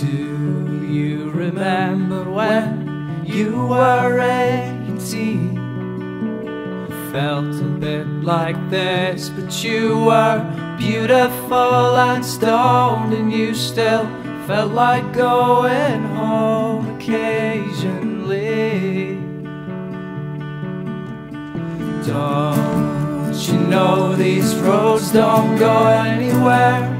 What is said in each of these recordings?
Do you remember when you were 18? Felt a bit like this, but you were beautiful and stoned, and you still felt like going home occasionally. Don't you know these roads don't go anywhere?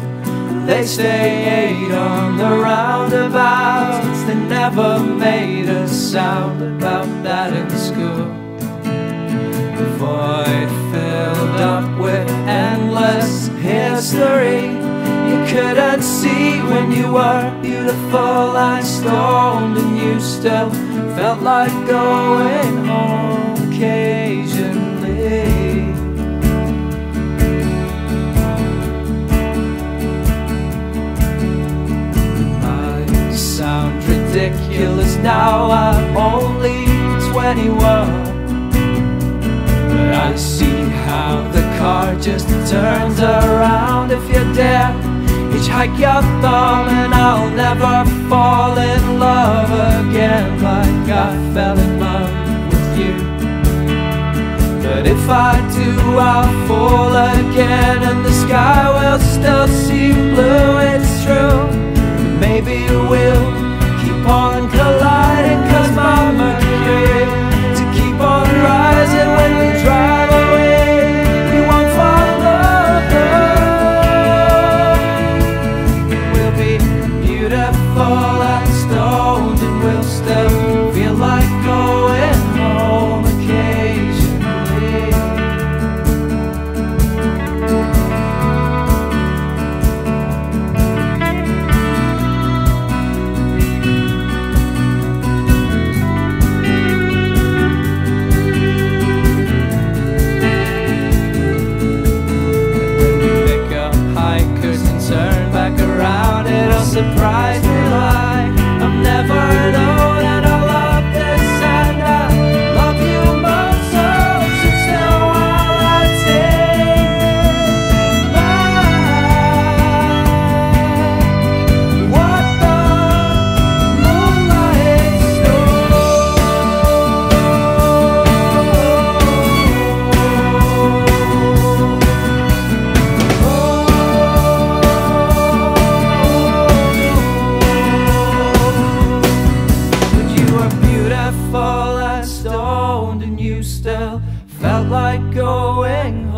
They stayed on the roundabouts. They never made a sound about that in school. The void filled up with endless history You couldn't see when you were beautiful. And stoned And you still felt like going ridiculous now I'm only 21 But I see how the car just turns around. If you dare Hitchhike your thumb and I'll never fall in love again Like I fell in love with you. But if I do I'll fall again And the sky will still seem blue, you still felt like going.